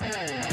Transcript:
Hey.